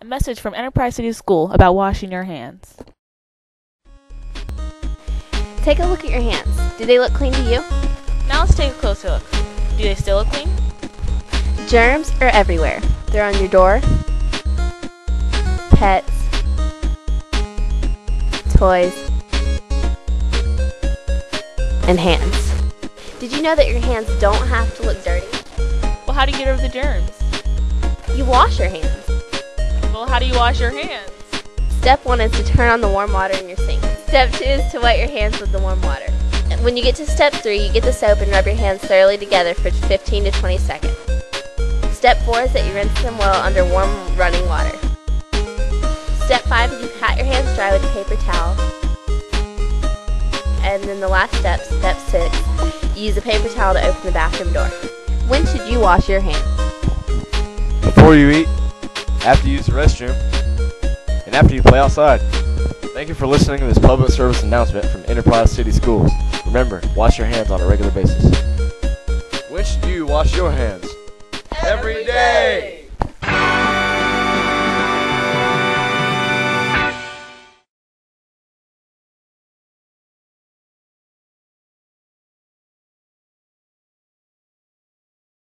A message from Enterprise City School about washing your hands. Take a look at your hands. Do they look clean to you? Now let's take a closer look. Do they still look clean? Germs are everywhere. They're on your door, pets, toys, and hands. Did you know that your hands don't have to look dirty? Well, how do you get rid of the germs? You wash your hands. Well, how do you wash your hands? Step one is to turn on the warm water in your sink. Step two is to wet your hands with the warm water. When you get to step three, you get the soap and rub your hands thoroughly together for 15 to 20 seconds. Step four is that you rinse them well under warm running water. Step five is you pat your hands dry with a paper towel. And then the last step, step six, you use a paper towel to open the bathroom door. When should you wash your hands? Before you eat, after you use the restroom, and after you play outside. Thank you for listening to this public service announcement from Enterprise City Schools. Remember, wash your hands on a regular basis. When should you wash your hands? Every day!